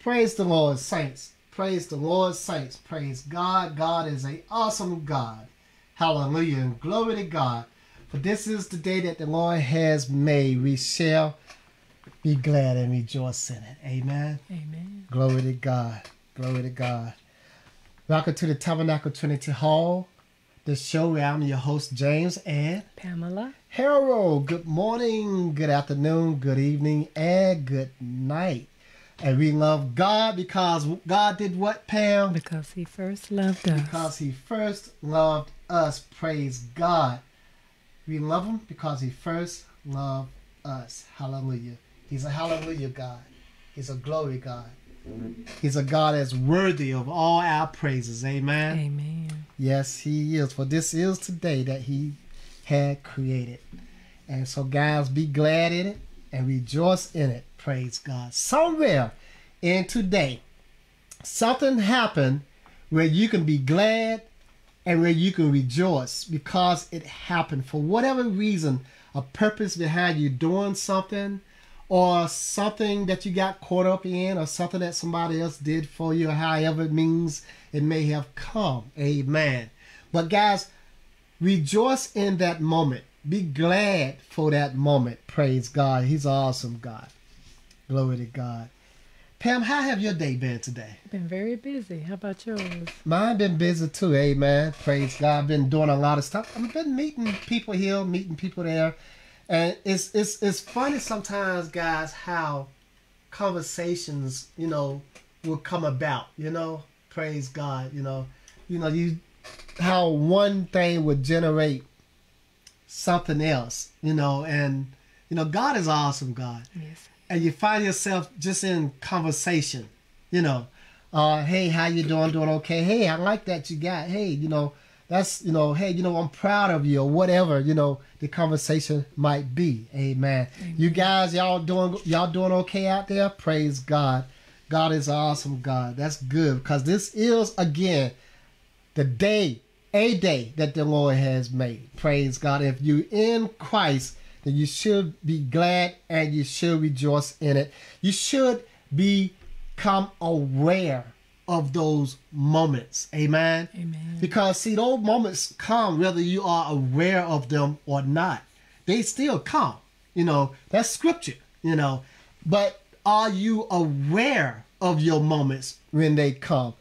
Praise the Lord, saints. Praise the Lord, saints. Praise God. God is a awesome God. Hallelujah and glory to God. For this is the day that the Lord has made. We shall be glad and rejoice in it. Amen. Amen. Glory to God. Glory to God. Welcome to the Tabernacle Trinity Hall, the show where I'm your host, James and Pamela. Harold. Good morning, good afternoon, good evening, and good night. And we love God because God did what, Pam? Because he first loved us. Because he first loved us. Praise God. We love him because he first loved us. Hallelujah. He's a hallelujah God. He's a glory God. He's a God that's worthy of all our praises. Amen. Amen. Yes, he is. For this is today that he had created. And so, guys, be glad in it and rejoice in it. Praise God. Somewhere in today, something happened where you can be glad and where you can rejoice because it happened for whatever reason, a purpose behind you doing something or something that you got caught up in or something that somebody else did for you, however it means it may have come. Amen. But guys, rejoice in that moment. Be glad for that moment. Praise God. He's an awesome God. Glory to God. Pam, how have your day been today? Been very busy. How about yours? Mine been busy too, amen. Praise God. I've been doing a lot of stuff. I've been meeting people here, meeting people there. And it's it's it's funny sometimes, guys, how conversations, you know, will come about, you know. Praise God, you know. You know, you how one thing would generate something else, you know, and you know, God is awesome, God Yes. and you find yourself just in conversation, you know, uh, hey, how you doing? Doing okay? Hey, I like that you got. Hey, you know, that's you know, hey, you know, I'm proud of you or whatever, you know, the conversation might be. Amen. You guys, y'all doing y'all doing okay out there? Praise God. God is awesome God. That's good because this is again the day, a day that the Lord has made. Praise God. If you in Christ, then you should be glad and you should rejoice in it. You should become aware of those moments. Amen. Amen. Because see, those moments come whether you are aware of them or not. They still come. You know, that's scripture, you know. But are you aware of your moments when they come?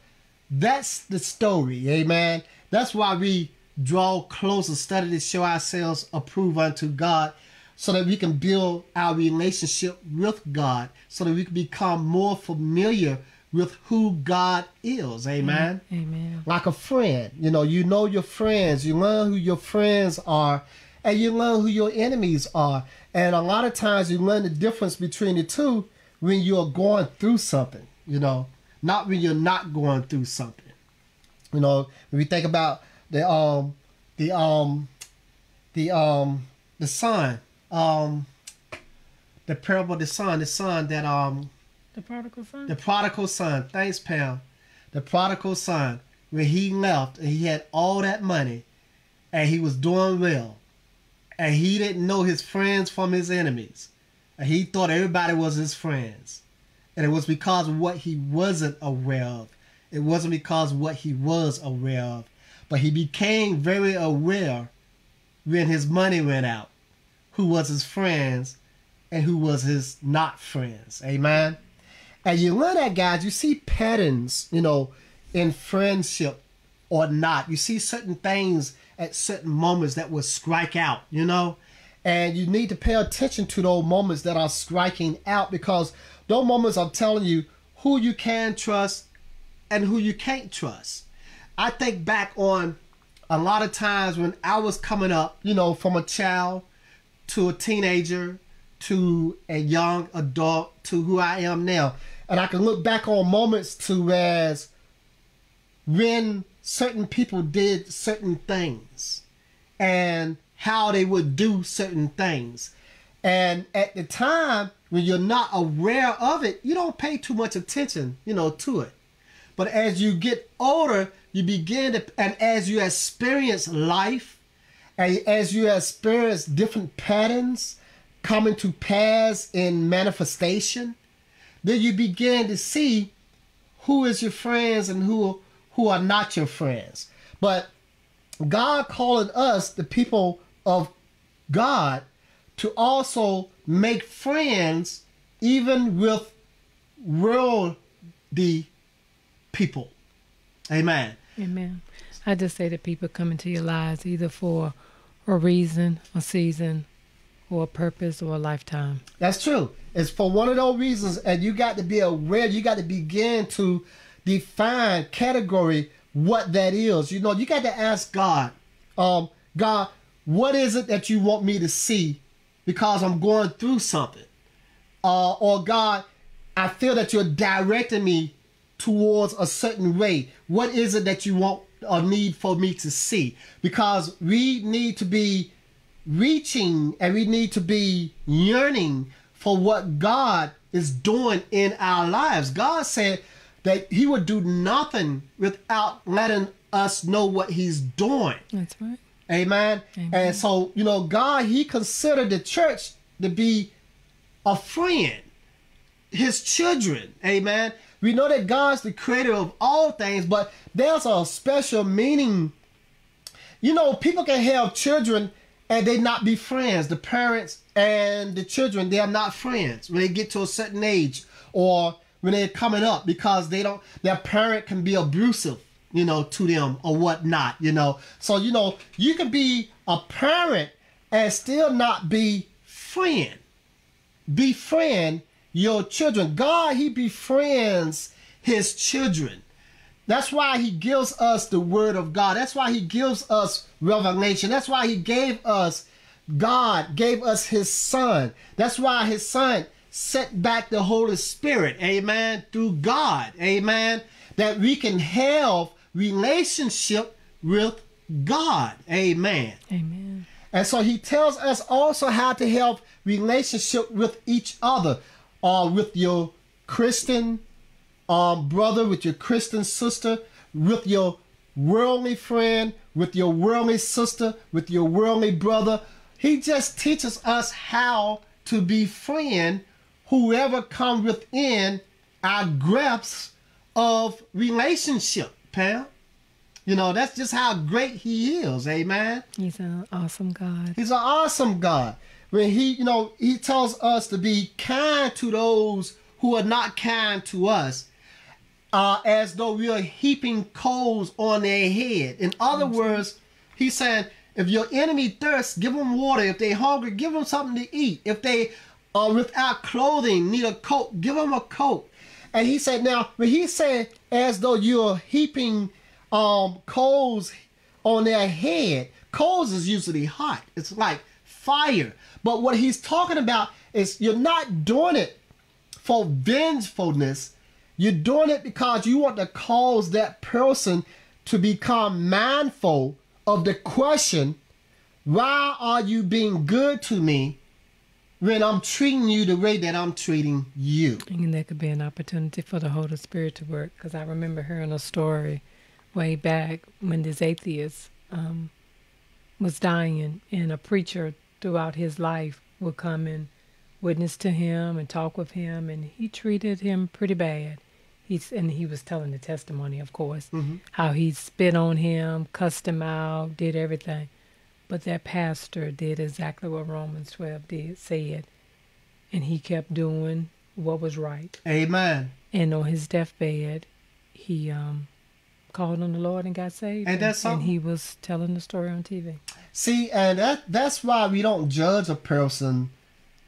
That's the story, amen. That's why we draw closer, study to show ourselves approved unto God so that we can build our relationship with God, so that we can become more familiar with who God is, amen mm-hmm. Amen. like a friend. You know, you know your friends. You learn who your friends are, and you learn who your enemies are. And a lot of times, you learn the difference between the two when you're going through something. You know, not when you're not going through something. You know, when we think about the um, the um, the um, the son, um, the parable of the son, the son that um The prodigal son? the prodigal son. Thanks, Pam. The prodigal son, when he left and he had all that money and he was doing well, and he didn't know his friends from his enemies, and he thought everybody was his friends. And it was because of what he wasn't aware of. It wasn't because what he was aware of. But he became very aware when his money went out who was his friends and who was his not friends. Amen. And you learn that, guys. You see patterns, you know, in friendship or not. You see certain things at certain moments that will strike out, you know. And you need to pay attention to those moments that are striking out because those moments are telling you who you can trust and who you can't trust. I think back on a lot of times when I was coming up, you know, from a child to a teenager to a young adult to who I am now. And I can look back on moments to as when certain people did certain things and how they would do certain things. And at the time, when you're not aware of it, you don't pay too much attention, you know, to it. But as you get older, you begin to, and as you experience life, and as you experience different patterns coming to pass in manifestation, then you begin to see who is your friends and who who are not your friends. But God calling us, the people of God, to also make friends even with worldly people. Amen. Amen. I just say that people come into your lives either for a reason, a season, or a purpose, or a lifetime. That's true. It's for one of those reasons, and you got to be aware. You got to begin to define category what that is. You know, you got to ask God, um, God, what is it that you want me to see because I'm going through something? Uh, or God, I feel that you're directing me towards a certain way. What is it that you want or need for me to see? Because we need to be reaching and we need to be yearning for what God is doing in our lives. God said that He would do nothing without letting us know what He's doing. That's right. Amen. Amen. And so, you know, God, He considered the church to be a friend, His children. Amen. We know that God's the creator of all things, but there's a special meaning. You know, people can have children and they not be friends. The parents and the children, they are not friends when they get to a certain age or when they're coming up because they don't, their parent can be abusive, you know, to them or whatnot, you know. So, you know, you can be a parent and still not be friend. Befriend your children. God, He befriends His children. That's why he gives us the word of God. That's why he gives us revelation. That's why he gave us God gave us his son. That's why his son sent back the Holy Spirit. Amen. Through God. Amen. That we can have relationship with God. Amen. Amen. And so he tells us also how to have relationship with each other, or with your Christian um, brother, with your Christian sister, with your worldly friend, with your worldly sister, with your worldly brother. He just teaches us how to befriend whoever come within our grasp of relationship, Pam. You know, that's just how great he is, amen. He's an awesome God. He's an awesome God. When he, you know, he tells us to be kind to those who are not kind to us, uh, as though we are heaping coals on their head. In other words, he's saying, if your enemy thirsts, give them water. If they hungry, give them something to eat. If they are without clothing, need a coat, give them a coat. And he said, now, when he said, as though you're heaping um, coals on their head, coals is usually hot. It's like fire. But what he's talking about is you're not doing it for vengefulness. You're doing it because you want to cause that person to become mindful of the question, why are you being good to me when I'm treating you the way that I'm treating you? And that could be an opportunity for the Holy Spirit to work. Because I remember hearing a story way back when this atheist um, was dying, and a preacher throughout his life would come and witness to him and talk with him, and he treated him pretty bad. He's and he was telling the testimony, of course, how he spit on him, cussed him out, did everything. But that pastor did exactly what Romans 12 did, said, and he kept doing what was right. Amen. And on his deathbed, he um, called on the Lord and got saved. And that's something? And he was telling the story on TV. See, and that that's why we don't judge a person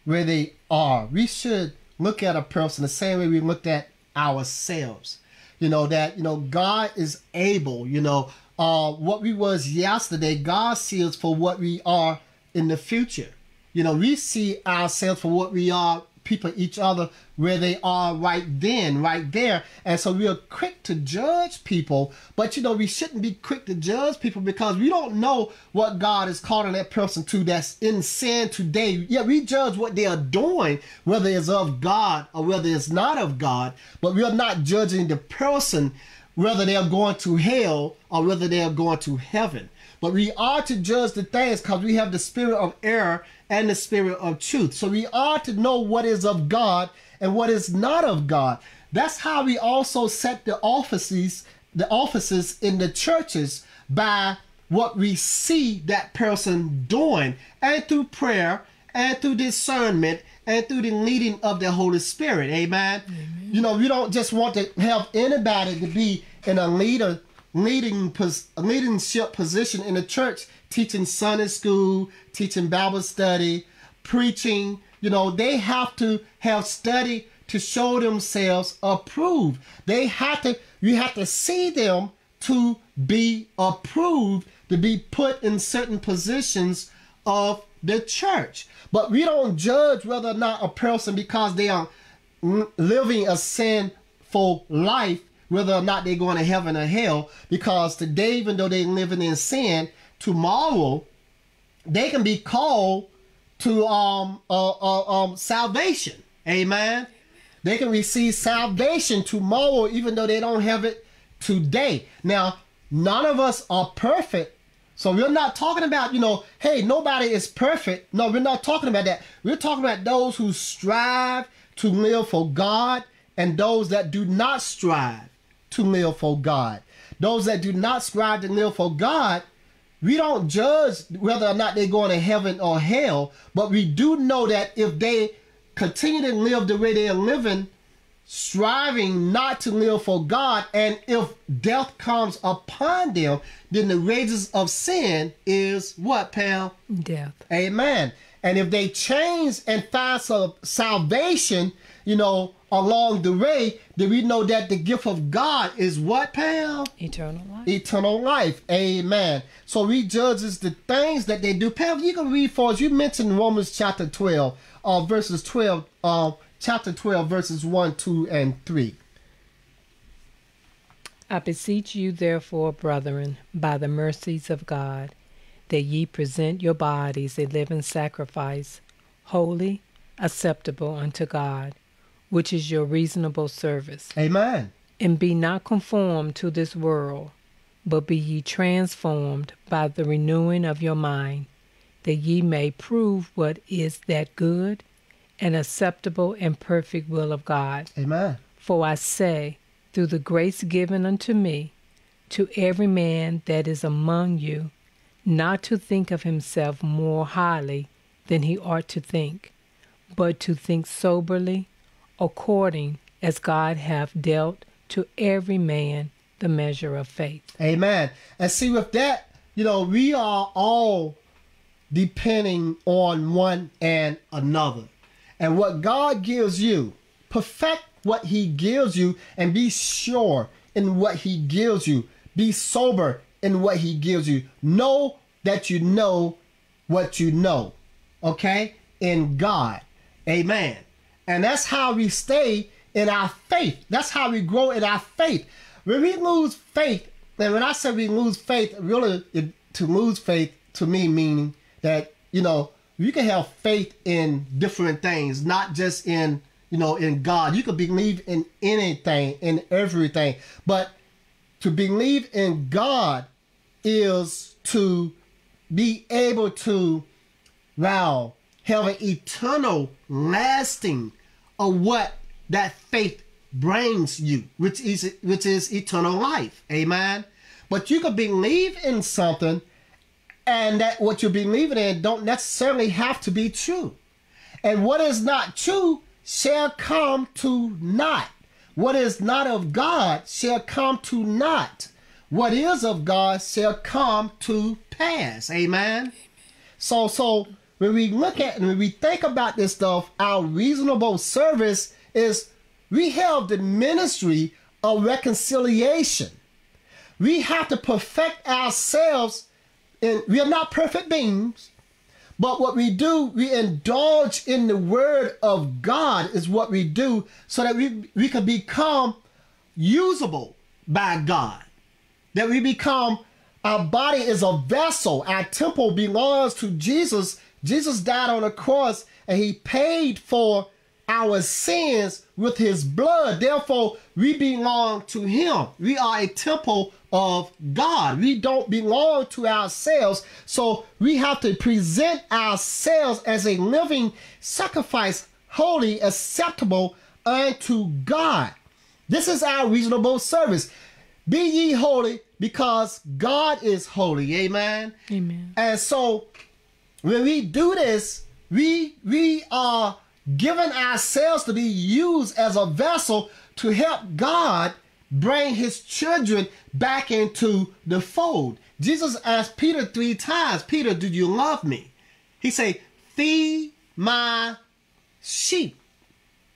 where they are. We should look at a person the same way we looked at ourselves. You know that you know God is able. You know uh, what we was yesterday. God sees for what we are in the future. You know we see ourselves for what we are. People, each other, where they are right then, right there, and so we are quick to judge people. But you know we shouldn't be quick to judge people because we don't know what God is calling that person to that's in sin today. Yeah, we judge what they are doing, whether it's of God or whether it's not of God, but we are not judging the person whether they are going to hell or whether they are going to heaven. But we are to judge the things because we have the spirit of error and the spirit of truth. So we are to know what is of God and what is not of God. That's how we also set the offices, the offices in the churches by what we see that person doing and through prayer and through discernment and through the leading of the Holy Spirit. Amen. Amen. You know, we don't just want to have anybody to be in a leader leading pos, leadership position in the church, teaching Sunday school, teaching Bible study, preaching. You know, they have to have study to show themselves approved. They have to. You have to see them to be approved, to be put in certain positions of the church. But we don't judge whether or not a person because they are living a sinful life, whether or not they're going to heaven or hell. Because today, even though they're living in sin, tomorrow they can be called to um, uh, uh, um, salvation. Amen. They can receive salvation tomorrow, even though they don't have it today. Now, none of us are perfect. So we're not talking about, you know, hey, nobody is perfect. No, we're not talking about that. We're talking about those who strive to live for God and those that do not strive to live for God. Those that do not strive to live for God, we don't judge whether or not they're going to heaven or hell, but we do know that if they continue to live the way they're living, striving not to live for God, and if death comes upon them, then the wages of sin is what, Pam? Death. Amen. And if they change and find some salvation, you know, along the way, then we know that the gift of God is what, Pam? Eternal life. Eternal life. Amen. So we judges the things that they do. Pam, you can read for us. You mentioned Romans chapter 12, uh, verses 12, uh, chapter 12, verses 1, 2, and 3. I beseech you, therefore, brethren, by the mercies of God, that ye present your bodies a living sacrifice, holy, acceptable unto God, which is your reasonable service. Amen. And be not conformed to this world, but be ye transformed by the renewing of your mind, that ye may prove what is that good and acceptable and perfect will of God. Amen. For I say, through the grace given unto me, to every man that is among you, not to think of himself more highly than he ought to think, but to think soberly, according as God hath dealt to every man the measure of faith. Amen. And see, with that, you know, we are all depending on one and another. And what God gives you, perfect what He gives you and be sure in what He gives you. Be sober in what He gives you. Know that you know what you know. Okay? In God. Amen. And that's how we stay in our faith. That's how we grow in our faith. When we lose faith, and when I say we lose faith, really it, to lose faith to me meaning that, you know, you can have faith in different things, not just in, you know, in God. You can believe in anything, in everything. But to believe in God is to be able to, wow, have an eternal, lasting of what that faith brings you, which is which is eternal life. Amen. But you can believe in something and that what you're believing in don't necessarily have to be true. And what is not true shall come to naught. What is not of God shall come to naught. What is of God shall come to pass. Amen. So so when we look at and when we think about this stuff, our reasonable service is we have the ministry of reconciliation. We have to perfect ourselves and we are not perfect beings, but what we do, we indulge in the word of God is what we do so that we, we can become usable by God. That we become, our body is a vessel. Our temple belongs to Jesus. Jesus died on a cross and he paid for our sins with his blood. Therefore, we belong to him. We are a temple of God. We don't belong to ourselves. So we have to present ourselves as a living sacrifice, holy, acceptable unto God. This is our reasonable service. Be ye holy because God is holy. Amen. Amen. And so when we do this, we we are giving ourselves to be used as a vessel to help God bring his children back into the fold. Jesus asked Peter three times, Peter, do you love me? He said, feed my sheep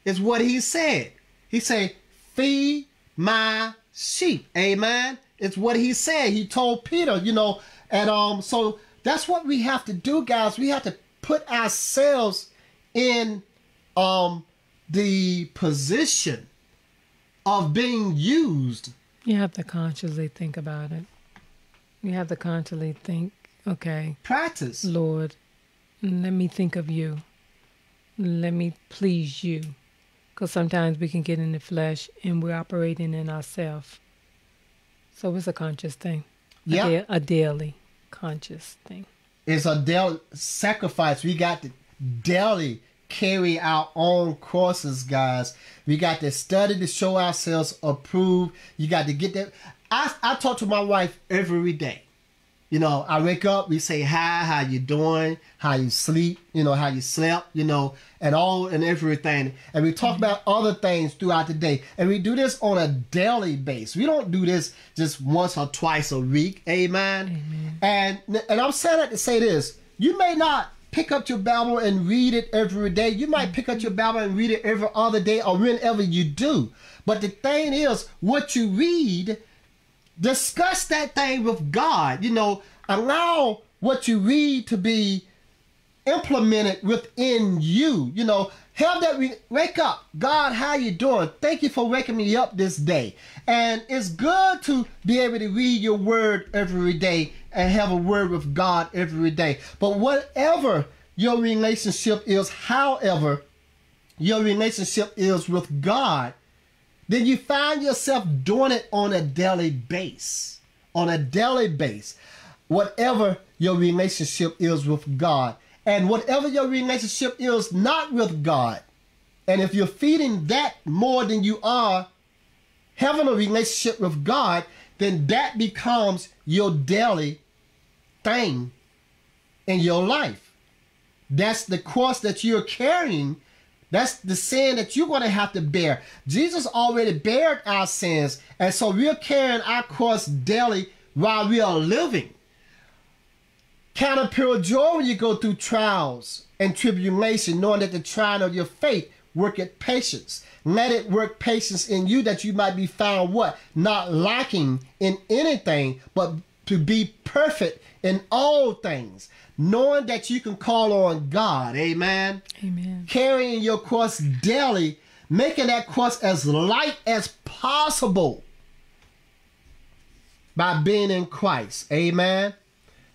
is what he said. He said, feed my sheep. Amen. It's what he said. He told Peter, you know, and um, so that's what we have to do, guys. We have to put ourselves in um the position of being used. You have to consciously think about it. You have to consciously think, okay, Practice. Lord, let me think of you. Let me please you. Because sometimes we can get in the flesh and we're operating in ourselves. So it's a conscious thing. A Yeah. da- A, daily conscious thing. It's a daily sacrifice. We got to daily carry our own crosses, guys. We got to study to show ourselves approved. You got to get that. I, I talk to my wife every day. You know, I wake up, we say hi, how you doing, how you sleep, you know, how you slept, you know, and all and everything. And we talk about other things throughout the day. And we do this on a daily basis. We don't do this just once or twice a week. Amen. And and I'm saying that to say this. You may not pick up your Bible and read it every day. You might pick up your Bible and read it every other day or whenever you do. But the thing is, what you read discuss that thing with God. You know, allow what you read to be implemented within you. You know, have that re- wake up. God, how you doing? Thank you for waking me up this day. And it's good to be able to read your word every day and have a word with God every day. But whatever your relationship is, however, your relationship is with God, then you find yourself doing it on a daily base. On a daily base. Whatever your relationship is with God. And whatever your relationship is not with God. And if you're feeding that more than you are having a relationship with God, then that becomes your daily thing in your life. That's the cross that you're carrying. That's the sin that you're going to have to bear. Jesus already bared our sins, and so we're carrying our cross daily while we are living. Count it pure joy when you go through trials and tribulation, knowing that the trial of your faith worketh patience. Let it work patience in you that you might be found what? Not lacking in anything, but to be perfect in all things, knowing that you can call on God. Amen Amen. carrying your cross daily, making that cross as light as possible by being in Christ. Amen.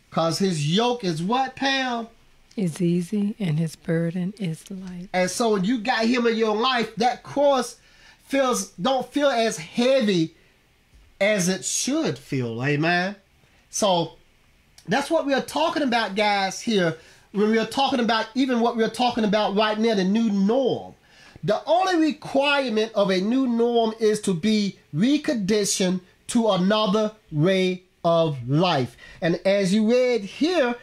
Because his yoke is what, Pam? Is easy and his burden is light. And so when you got him in your life, that cross feels don't feel as heavy as it should feel. Amen. So that's what we are talking about, guys, here. When we are talking about even what we are talking about right now, the new norm. The only requirement of a new norm is to be reconditioned to another way of life. And as you read here,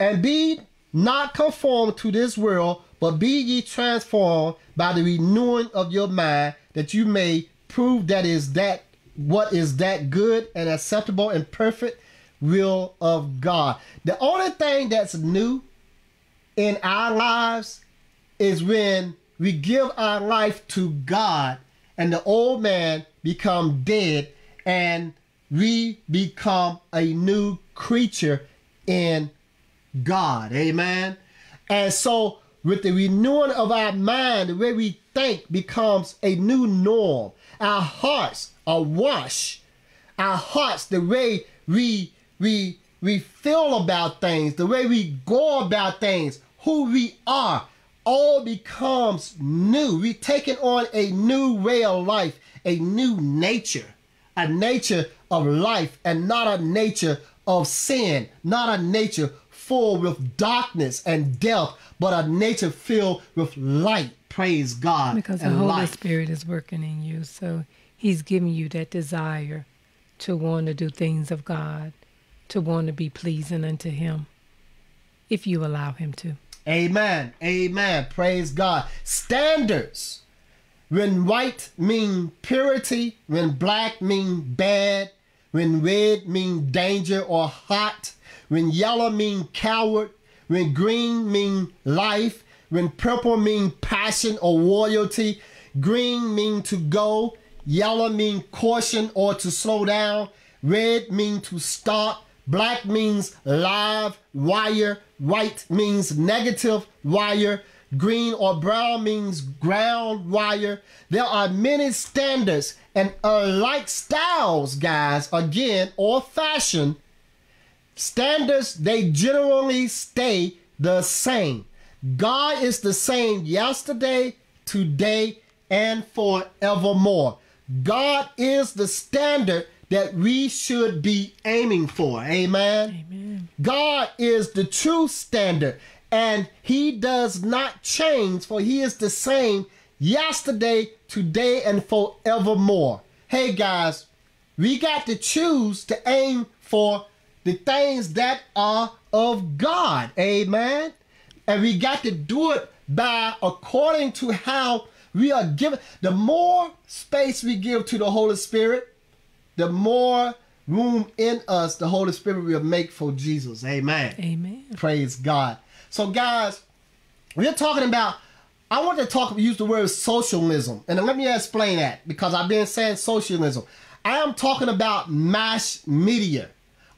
and be not conformed to this world, but be ye transformed by the renewing of your mind, that you may prove that is that what is that good and acceptable and perfect will of God. The only thing that's new in our lives is when we give our life to God and the old man become dead and we become a new creature in God. Amen. And so with the renewing of our mind, the way we think becomes a new norm. Our hearts are washed. Our hearts, the way we we we feel about things, the way we go about things, who we are, all becomes new. We taking on a new way of life, a new nature, a nature of life, and not a nature of sin, not a nature full with darkness and death, but a nature filled with light. Praise God. Because the Holy life. Spirit is working in you. So He's giving you that desire to want to do things of God, to want to be pleasing unto Him, if you allow Him to. Amen. Amen. Praise God. Standards. When white mean purity, when black mean bad, when red mean danger or hot, when yellow mean coward, when green mean life, when purple mean passion or loyalty, green mean to go, yellow mean caution or to slow down, red mean to stop, black means live wire, white means negative wire, green or brown means ground wire. There are many standards and unlike styles, guys, again, or fashion, standards they generally stay the same. God is the same yesterday, today, and forevermore. God is the standard that we should be aiming for. Amen. Amen. God is the true standard, and He does not change, for He is the same yesterday, today, and forevermore. Hey, guys, we got to choose to aim for the things that are of God. Amen. And we got to do it by according to how we are given. The more space we give to the Holy Spirit, the more room in us the Holy Spirit will make for Jesus. Amen. Amen. Praise God. So, guys, we're talking about. I want to talk use the word socialism, and let me explain that because I've been saying socialism. I am talking about mass media.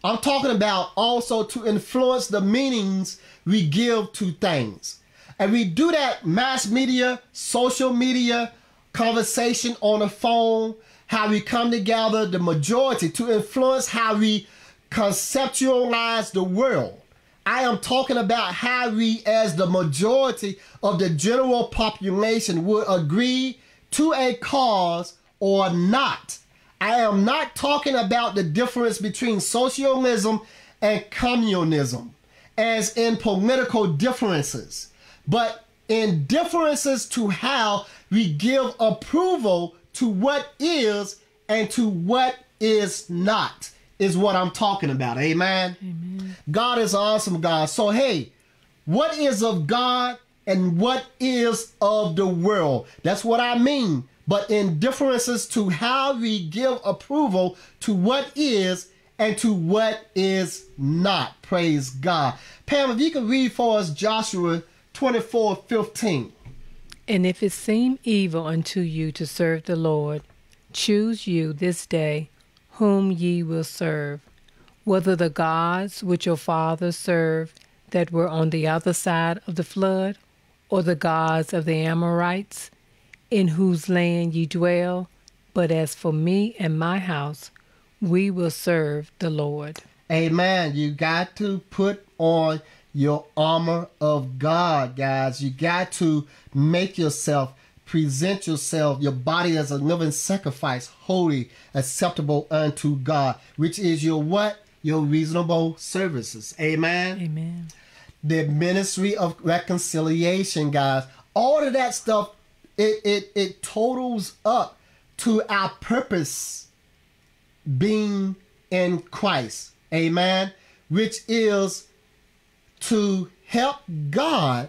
I'm talking about also to influence the meanings we give to things. And we do that mass media, social media, conversation on the phone, how we come together, the majority, to influence how we conceptualize the world. I am talking about how we, as the majority of the general population, would agree to a cause or not. I am not talking about the difference between socialism and communism, as in political differences, but in differences to how we give approval to what is and to what is not, is what I'm talking about. Amen. Amen. God is awesome God. So, hey, what is of God and what is of the world? That's what I mean. But in differences to how we give approval to what is and to what is not. Praise God. Pam, if you could read for us Joshua 24 15. And if it seem evil unto you to serve the Lord, choose you this day whom ye will serve, whether the gods which your fathers served that were on the other side of the flood, or the gods of the Amorites, in whose land ye dwell. But as for me and my house, we will serve the Lord. Amen. You got to put on your armor of God, guys. You got to make yourself, present yourself, your body as a living sacrifice, holy, acceptable unto God, which is your what? Your reasonable services. Amen. Amen. The ministry of reconciliation, guys. All of that stuff, it it, it totals up to our purpose being in Christ. Amen. Which is to help God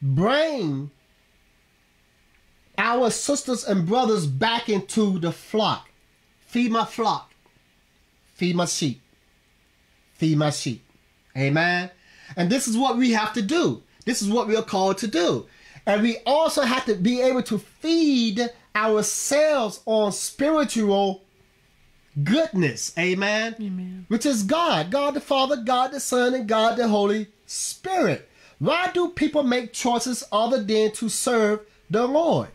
bring our sisters and brothers back into the flock. Feed my flock. Feed my sheep. Feed my sheep. Amen. And this is what we have to do. This is what we are called to do. And we also have to be able to feed ourselves on spiritual goodness. Amen. Amen. Which is God. God the Father, God the Son, and God the Holy Spirit. Why do people make choices other than to serve the Lord?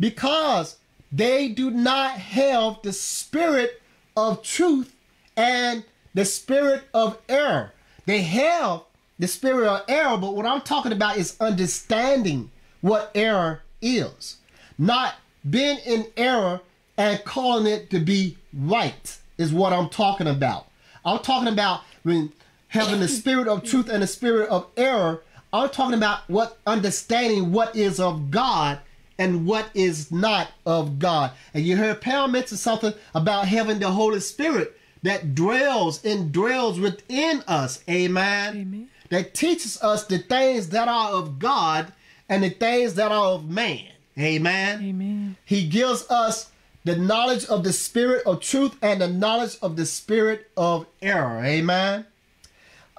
Because they do not have the spirit of truth and the spirit of error. They have the spirit of error, but what I'm talking about is understanding what error is. Not being in error and calling it to be right is what I'm talking about. I'm talking about when having the spirit of truth and the spirit of error. I'm talking about what understanding what is of God and what is not of God. And you heard Pam mention something about having the Holy Spirit that dwells and dwells within us. Amen. Amen. That teaches us the things that are of God and the things that are of man. Amen. Amen. He gives us the knowledge of the spirit of truth and the knowledge of the spirit of error. Amen.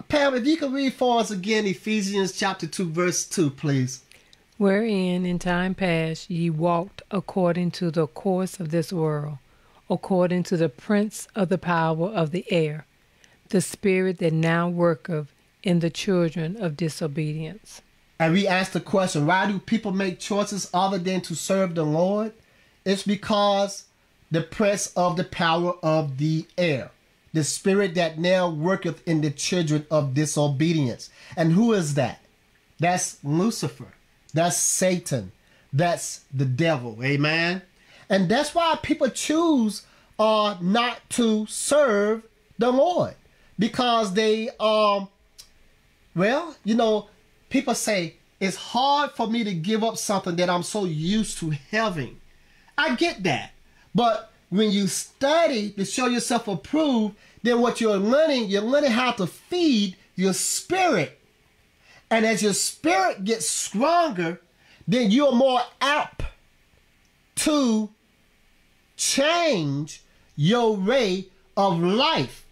Pam, if you could read for us again Ephesians chapter 2, verse 2, please. Wherein in time past ye walked according to the course of this world, according to the prince of the power of the air, the spirit that now worketh in the children of disobedience. And we ask the question why do people make choices other than to serve the Lord? It's because the press of the power of the air, the spirit that now worketh in the children of disobedience. And who is that? That's Lucifer. That's Satan. That's the devil. Amen. And that's why people choose uh, not to serve the Lord because they um well, you know, people say it's hard for me to give up something that I'm so used to having. I get that. But when you study to show yourself approved, then what you're learning, you're learning how to feed your spirit. And as your spirit gets stronger, then you're more apt to change your way of life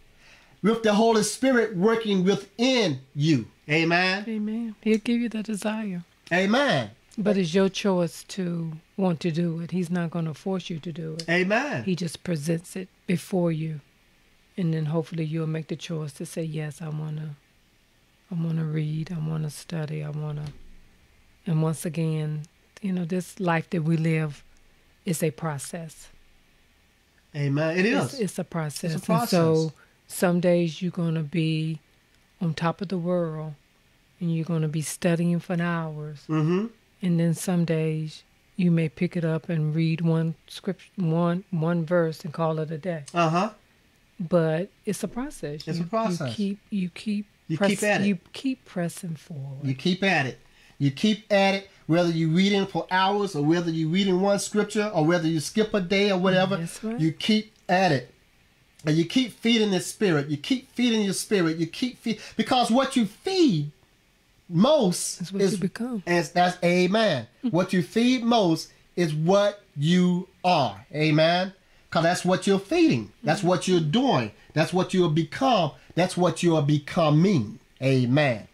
with the Holy Spirit working within you. Amen. Amen. He'll give you the desire. Amen. But it's your choice to want to do it. He's not going to force you to do it. Amen. He just presents it before you. And then hopefully you'll make the choice to say, yes, I want to I want to read, I want to study, I want to and once again, you know, this life that we live is a process. Amen. It is. It's, it's a process. It's a process. And so some days you're going to be on top of the world and you're going to be studying for hours. mm-hmm. And then some days you may pick it up and read one script, one one verse, and call it a day. Uh huh. But it's a process. It's you, a process. You keep you keep You keep at it. You keep pressing forward. You keep at it. You keep at it, whether you're reading for hours or whether you're reading one scripture or whether you skip a day or whatever. Right. You keep at it. And you keep feeding the spirit. You keep feeding your spirit. You keep feed because what you feed most That's what is you become. As that's amen. what you feed most is what you are. Amen. Because that's what you're feeding. That's what you're doing. That's what you'll become. That's what you're becoming. Amen.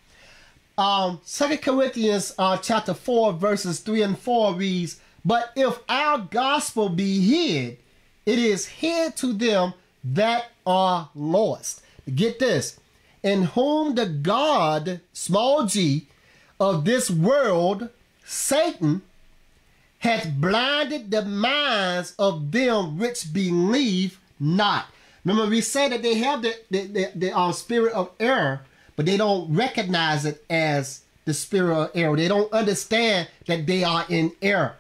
Um, Second Corinthians uh, chapter 4, verses 3 and 4 reads, But if our gospel be hid, it is hid to them that are lost. Get this. In whom the God, small g, of this world, Satan, hath blinded the minds of them which believe not. Remember, we said that they have the, the, the, the uh, spirit of error, but they don't recognize it as the spirit of error. They don't understand that they are in error.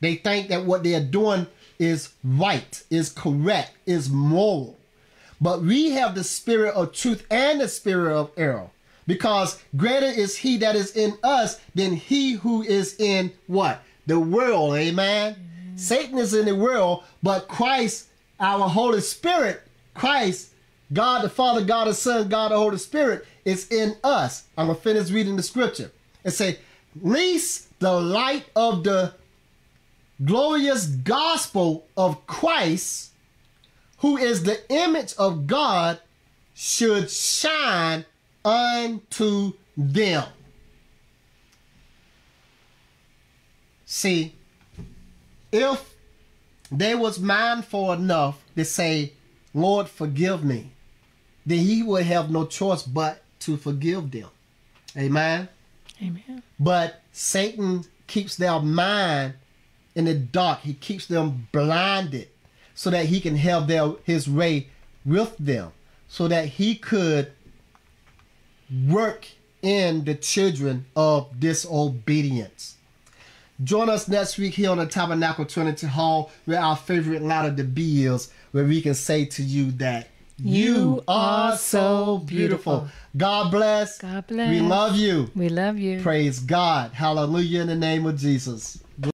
They think that what they are doing is right, is correct, is moral. But we have the spirit of truth and the spirit of error. Because greater is he that is in us than he who is in what? The world, amen? Satan is in the world, but Christ, our Holy Spirit, Christ, God the Father, God the Son, God the Holy Spirit is in us. I'm going to finish reading the scripture. It say, least the light of the glorious gospel of Christ, who is the image of God, should shine unto them. See, if they was mindful enough to say, Lord, forgive me, then he would have no choice but to forgive them. Amen. Amen. But Satan keeps their mind in the dark. He keeps them blinded so that he can have their his way with them, so that he could work in the children of disobedience. Join us next week here on the Tabernacle Trinity Hall where our favorite letter to be is, where we can say to you that you, are so beautiful. beautiful. God bless. God bless. We love you. We love you. Praise God. Hallelujah in the name of Jesus.